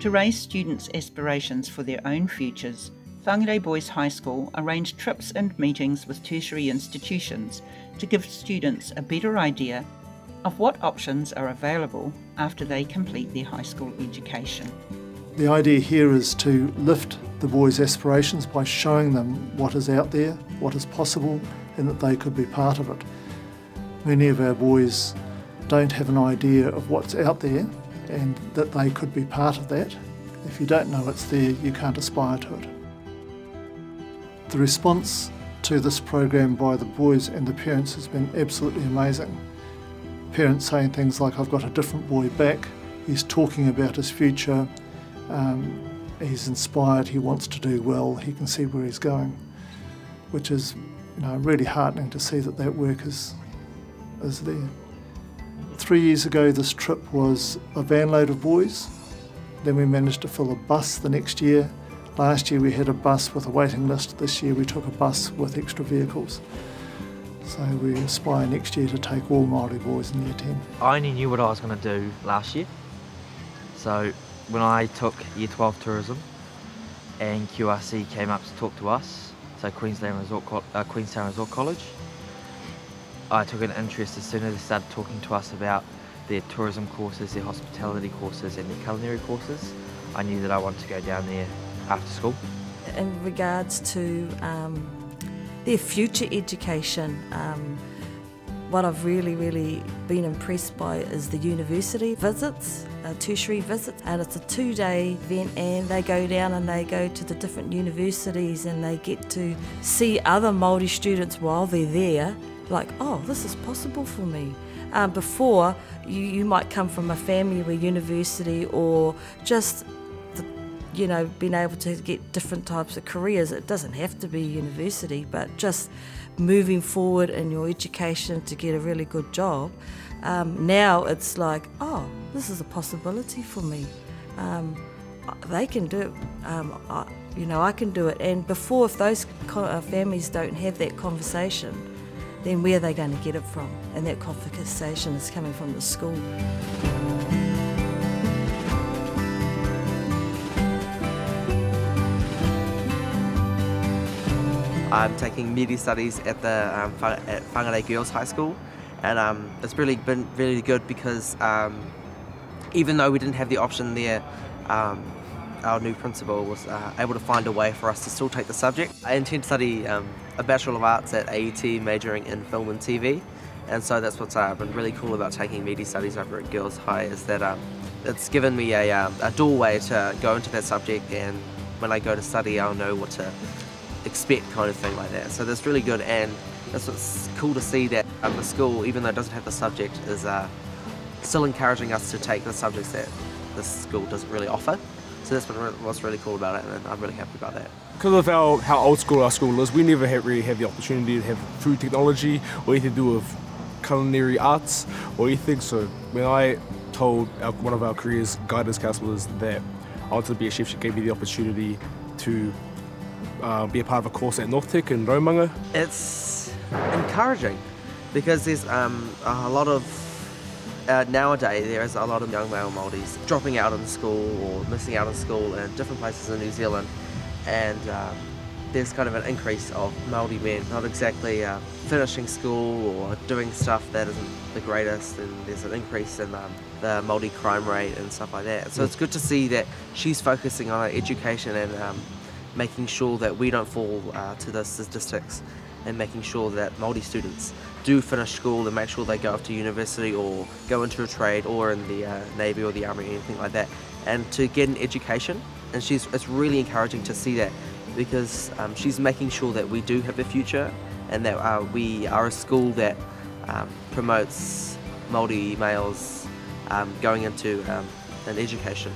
To raise students' aspirations for their own futures, Whangarei Boys High School arranged trips and meetings with tertiary institutions to give students a better idea of what options are available after they complete their high school education. The idea here is to lift the boys' aspirations by showing them what is out there, what is possible, and that they could be part of it. Many of our boys don't have an idea of what's out there and that they could be part of that. If you don't know it's there, you can't aspire to it. The response to this program by the boys and the parents has been absolutely amazing. Parents saying things like, I've got a different boy back, he's talking about his future, um, he's inspired, he wants to do well, he can see where he's going, which is you know, really heartening to see that that work is, is there. Three years ago, this trip was a van load of boys. Then we managed to fill a bus the next year. Last year we had a bus with a waiting list. This year we took a bus with extra vehicles. So we aspire next year to take all Māori boys in year 10. I only knew what I was going to do last year. So when I took Year 12 tourism and QRC came up to talk to us, so Queensland Resort, uh, Resort College, I took an interest as soon as they started talking to us about their tourism courses, their hospitality courses and their culinary courses. I knew that I wanted to go down there after school. In regards to um, their future education, um, what I've really, really been impressed by is the university visits, uh, tertiary visits, and it's a two-day event and they go down and they go to the different universities and they get to see other Māori students while they're there, like, oh, this is possible for me. Um, before, you, you might come from a family where university or just you know, being able to get different types of careers. It doesn't have to be university, but just moving forward in your education to get a really good job. Um, now it's like, oh, this is a possibility for me. Um, they can do it. Um, I, you know, I can do it. And before, if those uh, families don't have that conversation, then where are they going to get it from? And that conversation is coming from the school. I'm taking media studies at the um, at Whangarei Girls High School, and um, it's really been really good because um, even though we didn't have the option there, um, our new principal was uh, able to find a way for us to still take the subject. I intend to study um, a Bachelor of Arts at AET majoring in film and TV, and so that's what's uh, been really cool about taking media studies over at Girls High is that um, it's given me a, a doorway to go into that subject, and when I go to study, I'll know what to expect kind of thing like that. So that's really good and that's what's cool to see that um, the school, even though it doesn't have the subject, is uh, still encouraging us to take the subjects that the school doesn't really offer. So that's what's really cool about it and I'm really happy about that. Because of our, how old school our school is, we never have really have the opportunity to have food technology or anything to do with culinary arts or anything. So when I told our, one of our careers guidance counselors that I wanted to be a chef, she gave me the opportunity to uh, be a part of a course at Northtec in Raumanga? It's encouraging because there's um, a lot of uh, nowadays there is a lot of young male Māoris dropping out in school or missing out in school in different places in New Zealand. And um, there's kind of an increase of Māori men not exactly uh, finishing school or doing stuff that isn't the greatest and there's an increase in um, the Māori crime rate and stuff like that. So it's good to see that she's focusing on education and um, making sure that we don't fall uh, to the statistics and making sure that Māori students do finish school and make sure they go off to university or go into a trade or in the uh, Navy or the Army or anything like that and to get an education and she's it's really encouraging to see that because um, she's making sure that we do have a future and that uh, we are a school that um, promotes Māori males um, going into um, an education.